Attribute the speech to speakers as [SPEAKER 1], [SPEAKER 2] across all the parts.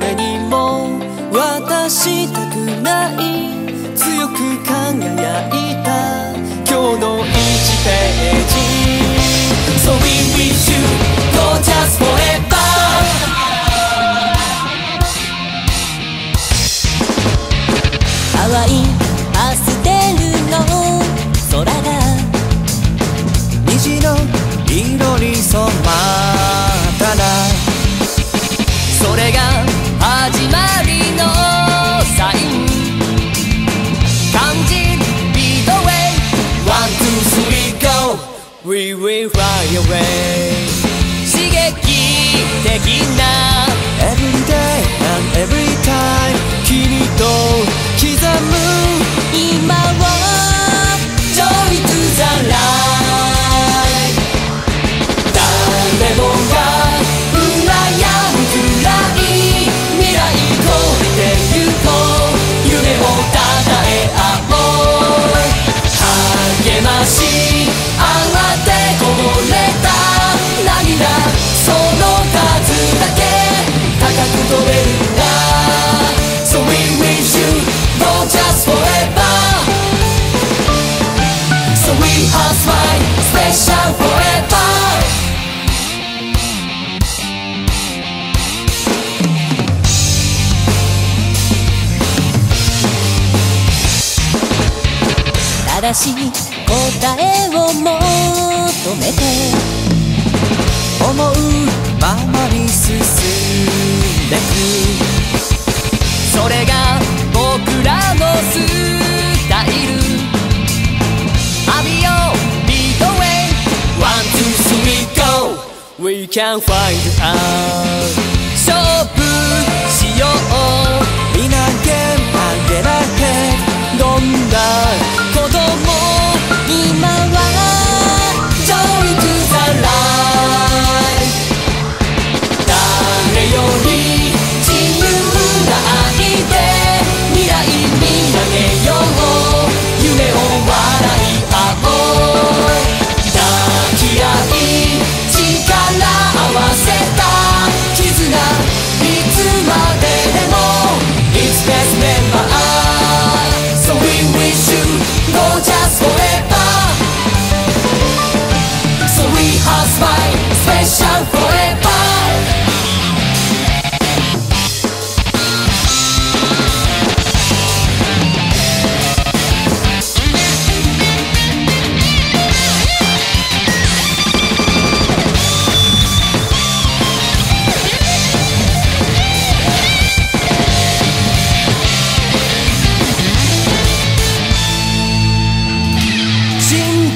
[SPEAKER 1] 誰にも渡したくない強く輝いた今日の1ページ。So we wish you We will fly away 刺激的な
[SPEAKER 2] 正しい答えを求めて
[SPEAKER 1] 思うままに進んでくそれが僕らのスタイル浴びよう Lead away One, two, three, go We can find out より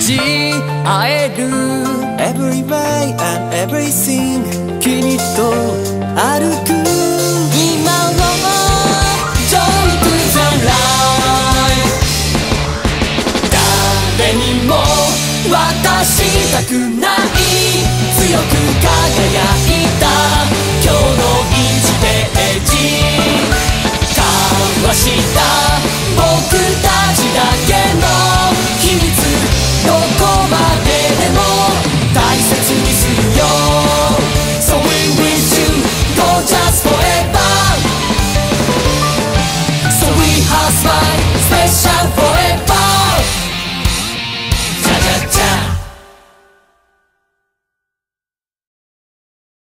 [SPEAKER 1] 信じ合える Every way and everything 君と歩く今を Joy to the light 誰にも渡したくない強く輝いた